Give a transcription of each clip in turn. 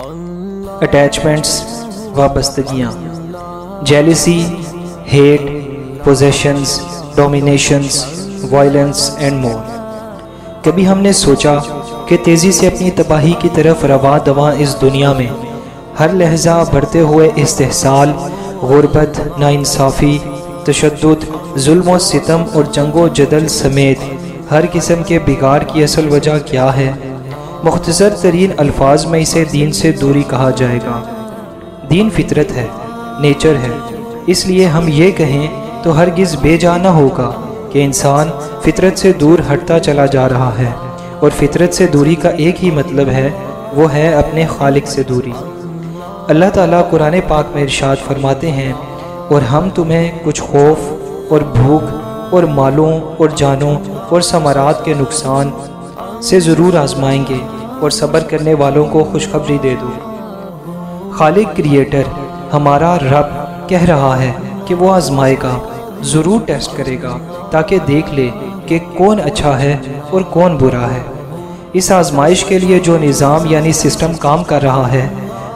Attachments वाबस्तगियाँ jealousy hate possessions dominations violence and more कभी हमने सोचा कि तेज़ी से अपनी तबाही की तरफ़ रवा दवा इस दुनिया में। हर लहजा बढ़ते हुए इस्तेसाल, गुरबत, नाइंसाफ़ी तशद जुल्म, सितम और जंगो जदल समेत हर किस्म के बिगाड़ की असल वजह क्या है? मुख्तसर तरीन अल्फाज में इसे दीन से दूरी कहा जाएगा। दीन फितरत है, नेचर है। इसलिए हम ये कहें तो हरगिज़ बेजाना होगा कि इंसान फितरत से दूर हटता चला जा रहा है। और फितरत से दूरी का एक ही मतलब है, वो है अपने खालिक से दूरी। अल्लाह ताला कुरान पाक में इरशाद फरमाते हैं, और हम तुम्हें कुछ खौफ और भूख और मालों और जानों और समारात के नुकसान से ज़रूर आजमाएँगे। और सब्र करने वालों को खुशखबरी दे दो। खालिक क्रिएटर, हमारा रब कह रहा है कि वो आजमाएगा, ज़रूर टेस्ट करेगा, ताकि देख ले कि कौन अच्छा है और कौन बुरा है। इस आजमाइश के लिए जो निज़ाम यानी सिस्टम काम कर रहा है,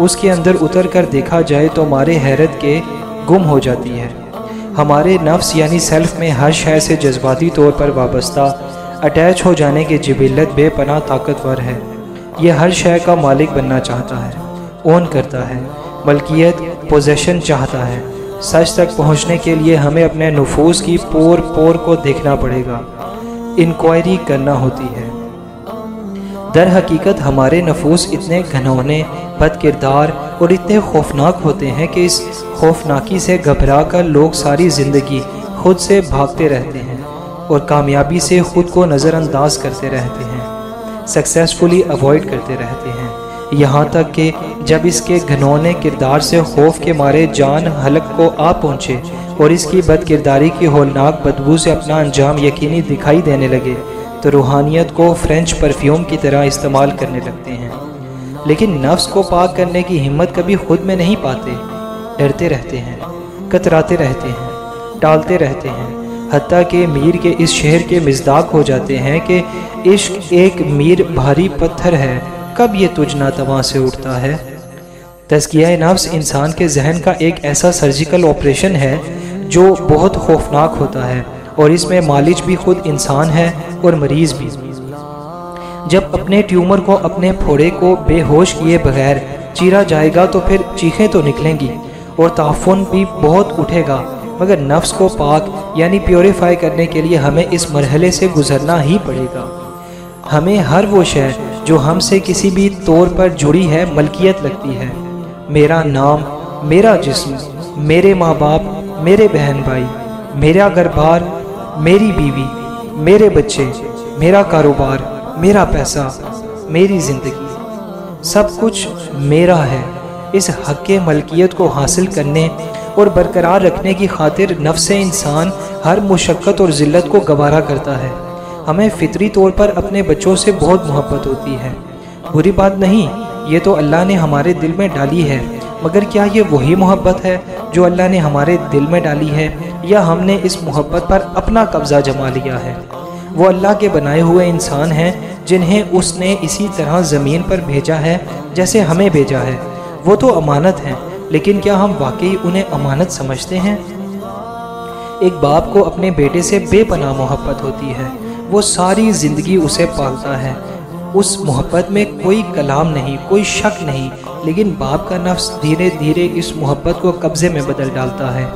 उसके अंदर उतर कर देखा जाए तो हमारे हैरत के गुम हो जाती है। हमारे नफ्स यानी सेल्फ में हर शय से जज्बाती तौर पर वाबस्ता, अटैच हो जाने की जबिलत बेपना ताकतवर है। ये हर शय का मालिक बनना चाहता है, ओन करता है मलकियत पोजेशन चाहता है। सच तक पहुँचने के लिए हमें अपने नफूस की पोर पोर को देखना पड़ेगा। इंक्वायरी करना होती है। दर हकीकत हमारे नफूस इतने घनौने बद किरदार और इतने खौफनाक होते हैं कि इस खौफनाकी से घबरा कर लोग सारी ज़िंदगी खुद से भागते रहते हैं और कामयाबी से ख़ुद को नज़रअंदाज करते रहते हैं। सक्सेसफुली अवॉइड करते रहते हैं। यहाँ तक कि जब इसके घनौने किरदार से खौफ के मारे जान हलक को आ पहुँचे और इसकी बद किरदारी की होलनाक बदबू से अपना अंजाम यकीनी दिखाई देने लगे तो रूहानियत को फ्रेंच परफ्यूम की तरह इस्तेमाल करने लगते हैं। लेकिन नफ्स को पाक करने की हिम्मत कभी खुद में नहीं पाते। डरते रहते हैं, कतराते रहते हैं, टालते रहते हैं। हती के मीर के इस शहर के मजदाक हो जाते हैं कि इश्क एक मीर भारी पत्थर है। कब ये तुझ नातवा से उठता है? तस्किया नफ्स इंसान के जहन का एक ऐसा सर्जिकल ऑपरेशन है जो बहुत खौफनाक होता है और इसमें मालिज भी खुद इंसान है और मरीज़ भी। जब अपने ट्यूमर को अपने फोड़े को बेहोश किए बगैर चीरा जाएगा तो फिर चीखें तो निकलेंगी और ताफुन भी बहुत उठेगा। मगर नफ्स को पाक, यानी प्योरीफाई करने के लिए हमें इस मरहले से गुजरना ही पड़ेगा। हमें हर वो शय जो हमसे किसी भी तौर पर जुड़ी है, मलकियत लगती है। मेरा नाम, मेरा जिस्म, मेरे माँ बाप मेरे बहन भाई मेरा घर बार मेरी बीवी, मेरे बच्चे, मेरा कारोबार, मेरा पैसा, मेरी ज़िंदगी। सब कुछ मेरा है। इस हक मलकियत को हासिल करने और बरकरार रखने की खातिर नफ्स इंसान हर मुशक्क़त और ज़िल्लत को गवारा करता है। हमें फितरी तौर पर अपने बच्चों से बहुत मोहब्बत होती है। बुरी बात नहीं, ये तो अल्लाह ने हमारे दिल में डाली है। मगर क्या ये वही मोहब्बत है जो अल्लाह ने हमारे दिल में डाली है, या हमने इस मोहब्बत पर अपना कब्ज़ा जमा लिया है? वो अल्लाह के बनाए हुए इंसान हैं, जिन्हें उसने इसी तरह ज़मीन पर भेजा है, जैसे हमें भेजा है। वो तो अमानत हैं लेकिन क्या हम वाकई उन्हें अमानत समझते हैं? एक बाप को अपने बेटे से बेपनाह मोहब्बत होती है। वो सारी ज़िंदगी उसे पालता है। उस मोहब्बत में कोई कलाम नहीं, कोई शक नहीं, लेकिन बाप का नफ्स धीरे धीरे इस मोहब्बत को कब्ज़े में बदल डालता है।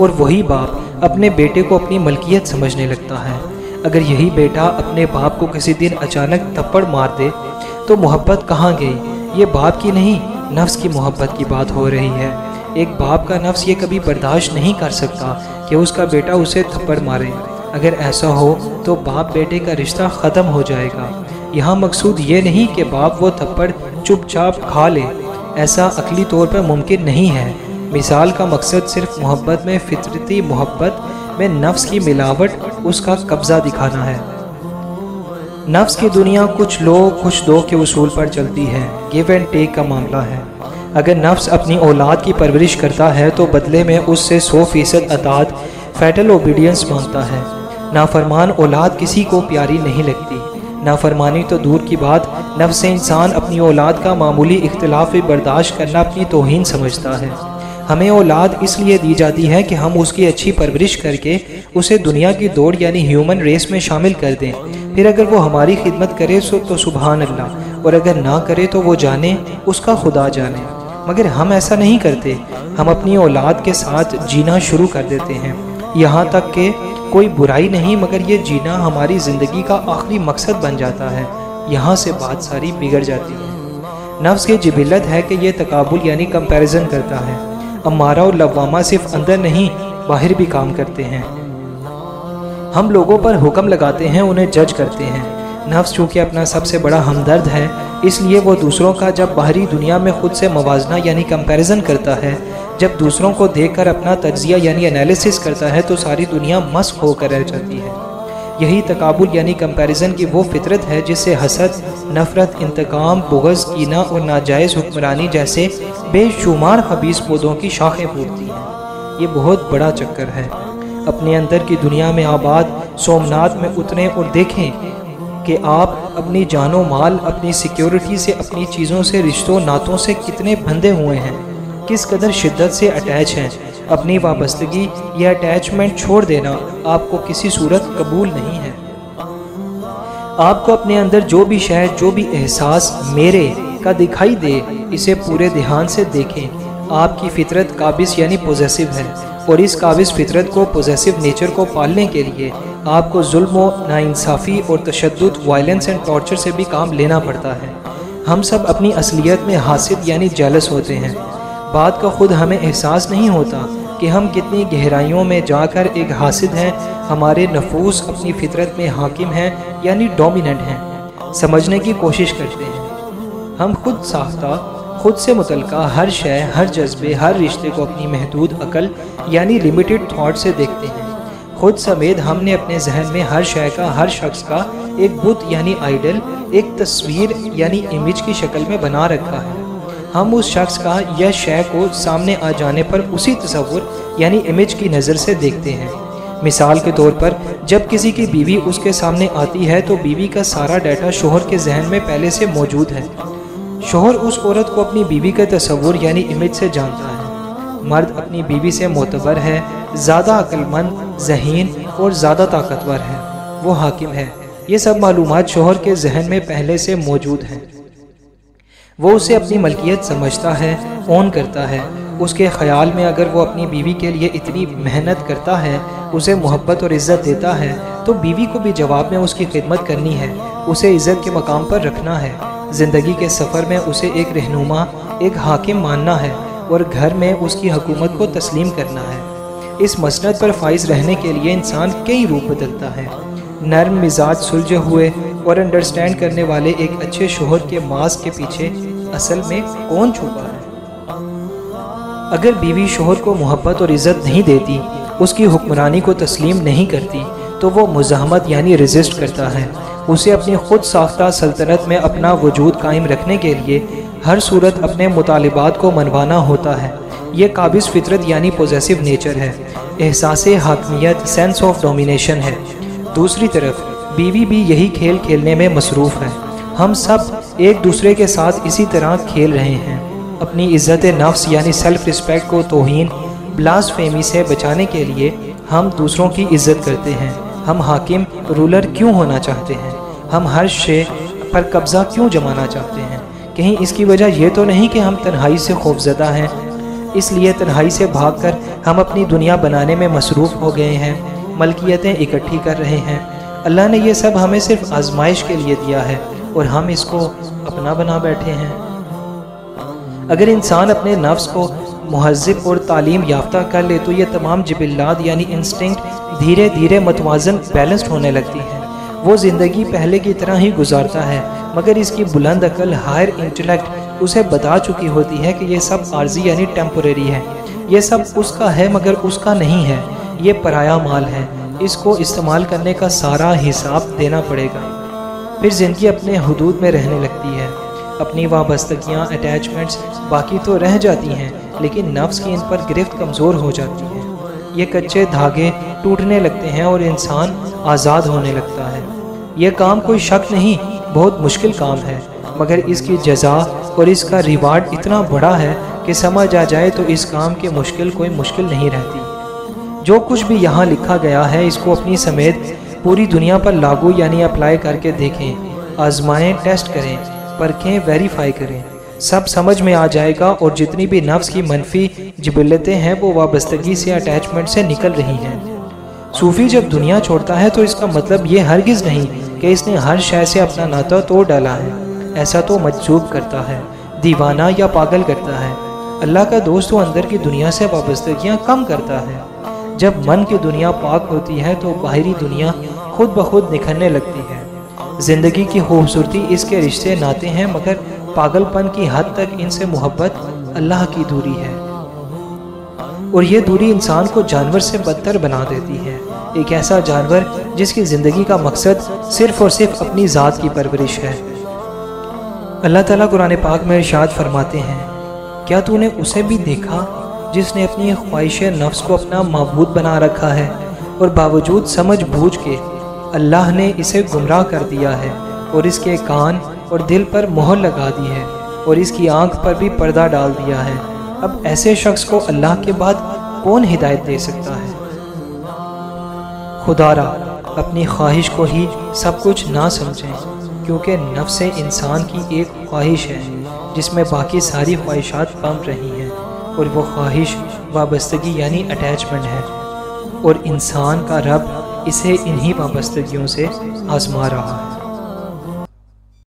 और वही बाप अपने बेटे को अपनी मलकियत समझने लगता है। अगर यही बेटा अपने बाप को किसी दिन अचानक थप्पड़ मार दे तो मोहब्बत कहाँ गई? ये बाप की नहीं नफ्स की मोहब्बत की बात हो रही है। एक बाप का नफ्स ये कभी बर्दाश्त नहीं कर सकता कि उसका बेटा उसे थप्पड़ मारे। अगर ऐसा हो तो बाप बेटे का रिश्ता ख़त्म हो जाएगा। यहाँ मकसूद ये नहीं कि बाप वो थप्पड़ चुपचाप खा ले। ऐसा अकली तौर पर मुमकिन नहीं है। मिसाल का मकसद सिर्फ़ मोहब्बत में फितरती मोहब्बत में नफ्स की मिलावट उसका कब्ज़ा दिखाना है। नफ्स की दुनिया कुछ लो कुछ दो के उसूल पर चलती है। गिव एंड टेक का मामला है। अगर नफ्स अपनी औलाद की परवरिश करता है तो बदले में उससे सौ फ़ीसद अतात फैटल ओबीडियंस माँगता है। नाफरमान औलाद किसी को प्यारी नहीं लगती। नाफरमानी तो दूर की बात, नफ्स इंसान अपनी औलाद का मामूली इख्तलाफ बर्दाश्त करना अपनी तोहन समझता है। हमें औलाद इसलिए दी जाती है कि हम उसकी अच्छी परवरिश करके उसे दुनिया की दौड़ यानी ह्यूमन रेस में शामिल कर दें। फिर अगर वो हमारी खिदमत करे तो सुबहान अल्लाह और अगर ना करे तो वो जाने, उसका खुदा जाने। मगर हम ऐसा नहीं करते। हम अपनी औलाद के साथ जीना शुरू कर देते हैं। यहाँ तक कि कोई बुराई नहीं, मगर ये जीना हमारी ज़िंदगी का आखिरी मकसद बन जाता है। यहाँ से बात सारी बिगड़ जाती है। नफ्स की जबिलत है कि ये तकबुल यानी कंपैरिजन करता है। अमारा और लवामा सिर्फ़ अंदर नहीं, बाहर भी काम करते हैं। हम लोगों पर हुक्म लगाते हैं, उन्हें जज करते हैं। नफ्स चूँकि अपना सबसे बड़ा हमदर्द है, इसलिए वो दूसरों का जब बाहरी दुनिया में खुद से मवाजना यानी कंपैरिजन करता है, जब दूसरों को देखकर अपना तजिया यानी एनालिसिस करता है तो सारी दुनिया मस्क होकर रह जाती है। यही तकाबुल यानी कंपैरिजन की वो फितरत है जिससे हसद, नफ़रत, इंतकाम बुगज़ कीना और नाजायज़ हुक्मरानी जैसे बेशुमार हबीस पौधों की शाखें फूटती हैं। ये बहुत बड़ा चक्कर है। अपने अंदर की दुनिया में आबाद, सोमनाथ में उतरें और देखें कि आप अपनी जानो माल, अपनी सिक्योरिटी से, अपनी चीज़ों से, रिश्तों, नातों से कितने बंधे हुए हैं। किस कदर शिद्दत से अटैच हैं। अपनी वाबस्तगी या अटैचमेंट छोड़ देना आपको किसी सूरत कबूल नहीं है। आपको अपने अंदर जो भी शय जो भी एहसास मेरे का दिखाई दे, इसे पूरे ध्यान से देखें। आपकी फितरत काबिज यानी पोजेसिव है और इस काबिज फितरत को पोजेसिव नेचर को पालने के लिए आपको जुल्म, नाइंसाफ़ी और तशद वायलेंस एंड टॉर्चर से भी काम लेना पड़ता है। हम सब अपनी असलियत में हासिल यानी जेलस होते हैं। बात का खुद हमें एहसास नहीं होता कि हम कितनी गहराइयों में जाकर एक हासिद हैं, हमारे नफूस अपनी फितरत में हाकिम हैं, यानी डोमिनेंट हैं। समझने की कोशिश करते हैं। हम खुद साख्ता, खुद से मुतलका हर शय, हर जज्बे, हर रिश्ते को अपनी महदूद अकल, यानी लिमिटेड थाट से देखते हैं। खुद समेत हमने अपने जहन में हर शय का, हर शख्स का एक बुत, यानी आइडल एक तस्वीर, यानी इमेज की शक्ल में बना रखा है। हम उस शख्स का या शय को सामने आ जाने पर उसी तस्वुर, यानी इमेज की नज़र से देखते हैं। मिसाल के तौर पर, जब किसी की बीवी उसके सामने आती है तो बीवी का सारा डाटा शोहर के जहन में पहले से मौजूद है। शोहर उस औरत को अपनी बीवी का तस्वुर, यानी इमेज से जानता है। मर्द अपनी बीवी से मोतबर है, ज़्यादा अक्लमंद, जहीन और ज़्यादा ताकतवर है। वो हाकिम है। ये सब मालूम शोहर के जहन में पहले से मौजूद हैं। वो उसे अपनी मलकियत समझता है ओन करता है। उसके ख्याल में अगर वो अपनी बीवी के लिए इतनी मेहनत करता है, उसे मोहब्बत और इज़्ज़त देता है तो बीवी को भी जवाब में उसकी खिदमत करनी है। उसे इज़्ज़त के मकाम पर रखना है। ज़िंदगी के सफ़र में उसे एक रहनुमा, एक हाकिम मानना है और घर में उसकी हकूमत को तस्लीम करना है। इस मसनत पर फाइज रहने के लिए इंसान कई रूप बदलता है। नर्म मिजाज सुलझे हुए और अंडरस्टैंड करने वाले एक अच्छे शोहर के मास्क के पीछे असल में कौन छुपा है? अगर बीवी शोहर को मोहब्बत और इज़्ज़त नहीं देती, उसकी हुक्मरानी को तस्लीम नहीं करती तो वो मुजामत यानी रजिस्ट करता है। उसे अपनी खुद साख्ता सल्तनत में अपना वजूद कायम रखने के लिए हर सूरत अपने मुतालबात को मनवाना होता है। ये काबिज फितरत यानी पोजेसिव नेचर है। एहसास, हाकमियत सेंस ऑफ़ डोमिनेशन है। दूसरी तरफ़, बीवी भी यही खेल खेलने में मसरूफ़ है। हम सब एक दूसरे के साथ इसी तरह खेल रहे हैं। अपनी इज़्ज़त नफ्स यानी सेल्फ़ रिस्पेक्ट को तोहन फेमी से बचाने के लिए हम दूसरों की इज़्ज़त करते हैं। हम हाकिम रूलर क्यों होना चाहते हैं? हम हर शे पर कब्ज़ा क्यों जमाना चाहते हैं? कहीं इसकी वजह यह तो नहीं कि हम तन्हाई से खौफजदा हैं। इसलिए तन्हाई से भागकर हम अपनी दुनिया बनाने में मसरूफ़ हो गए हैं। मलकियतें इकट्ठी कर रहे हैं। अल्लाह ने यह सब हमें सिर्फ़ आजमाइश के लिए दिया है। और हम इसको अपना बना बैठे हैं। अगर इंसान अपने नफ्स को महजब और तालीम याफ्ता कर ले तो ये तमाम जबिल्लात यानी इंस्टिंक्ट धीरे धीरे मतवाजन बैलेंस्ड होने लगती हैं। वो ज़िंदगी पहले की तरह ही गुजारता है, मगर इसकी बुलंद अकल, हायर इंटेलेक्ट उसे बता चुकी होती है कि ये सब आर्जी यानी टेम्पोरेरी है। ये सब उसका है, मगर उसका नहीं है। ये पराया माल है। इसको इस्तेमाल करने का सारा हिसाब देना पड़ेगा। फिर ज़िंदगी अपने हदूद में रहने लगती है। अपनी वाबस्तगियाँ अटैचमेंट्स बाकी तो रह जाती हैं, लेकिन नफ्स की इन पर गिरफ्त कमज़ोर हो जाती है। ये कच्चे धागे टूटने लगते हैं और इंसान आज़ाद होने लगता है। यह काम कोई शक नहीं, बहुत मुश्किल काम है, मगर इसकी जजा और इसका रिवार्ड इतना बड़ा है कि समझ आ जाए तो इस काम की मुश्किल कोई मुश्किल नहीं रहती। जो कुछ भी यहाँ लिखा गया है, इसको अपनी समेत पूरी दुनिया पर लागू यानी अप्लाई करके देखें, आजमाएँ टेस्ट करें, परखें वेरीफाई करें। सब समझ में आ जाएगा और जितनी भी नफ्स की मनफी जबिलतें हैं, वो वाबस्तगी से अटैचमेंट से निकल रही हैं। सूफी जब दुनिया छोड़ता है तो इसका मतलब ये हरगिज़ नहीं कि इसने हर शय से अपना नाता तोड़ डाला है। ऐसा तो मजजूब करता है, दीवाना या पागल करता है। अल्लाह का दोस्त तो अंदर की दुनिया से वाबस्तगियाँ कम करता है। जब मन की दुनिया पाक होती है तो बाहरी दुनिया खुद ब खुद निखरने लगती है। ज़िंदगी की खूबसूरती इसके रिश्ते नाते हैं, मगर पागलपन की हद तक इनसे मोहब्बत अल्लाह की दूरी है। और ये दूरी इंसान को जानवर से बदतर बना देती है। एक ऐसा जानवर जिसकी ज़िंदगी का मकसद सिर्फ़ और सिर्फ़ अपनी ज़ात की परवरिश है। अल्लाह ताला कुरान पाक में इरशाद फरमाते हैं, क्या तूने उसे भी देखा जिसने अपनी ख्वाहिश नफ्स को अपना मबूद बना रखा है और बावजूद समझ बूझ के अल्लाह ने इसे गुमराह कर दिया है और इसके कान और दिल पर मोहर लगा दी है और इसकी आँख पर भी पर्दा डाल दिया है। अब ऐसे शख्स को अल्लाह के बाद कौन हिदायत दे सकता है? खुदारा, अपनी ख्वाहिश को ही सब कुछ ना समझें, क्योंकि नफ्स इंसान की एक ख्वाहिश है, जिसमें बाकी सारी ख्वाहिशात कम रही हैं और वो ख्वाहिश वाबस्तगी यानी अटैचमेंट है। और इंसान का रब इसे इन्हीं वाबस्तगियों से आजमा रहा। है